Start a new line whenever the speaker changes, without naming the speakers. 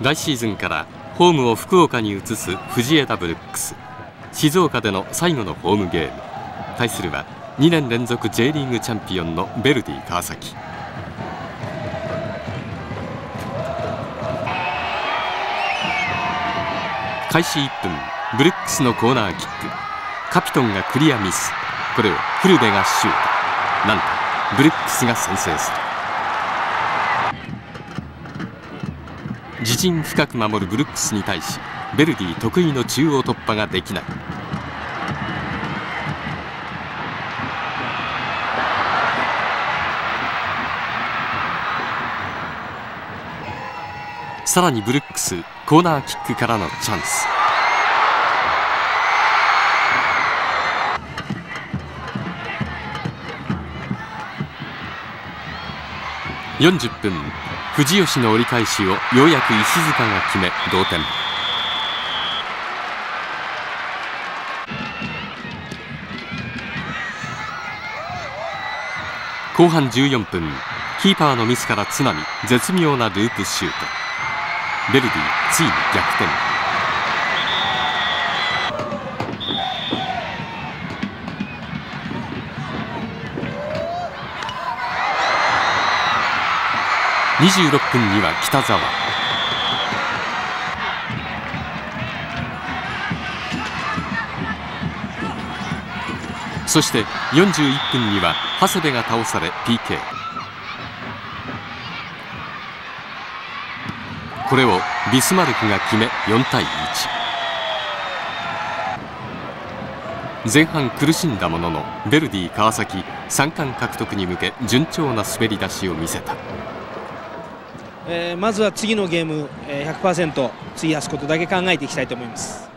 来シーズンからホームを福岡に移す藤枝ブルックス。静岡での最後のホームゲーム。対するは2年連続 J リーグチャンピオンのベルディ川崎。開始1分ブルックスのコーナーキック。カピトンがクリアミス。これをフルベがシュート。なんとブルックスが先制する。自陣深く守るブルックスに対しベルディ得意の中央突破ができない。さらにブルックスコーナーキックからのチャンス。40分。藤吉の折り返しをようやく石塚が決め同点。後半14分キーパーのミスから津波絶妙なループシュート。ベルディついに逆転。26分には北沢。そして41分には長谷部が倒され PK これをビスマルクが決め4対1前半苦しんだもののベルディ川崎3冠獲得に向け順調な滑り出しを見せた、
えー、まずは次のゲーム、え、100%費やすことだけ考えていきたいと思います。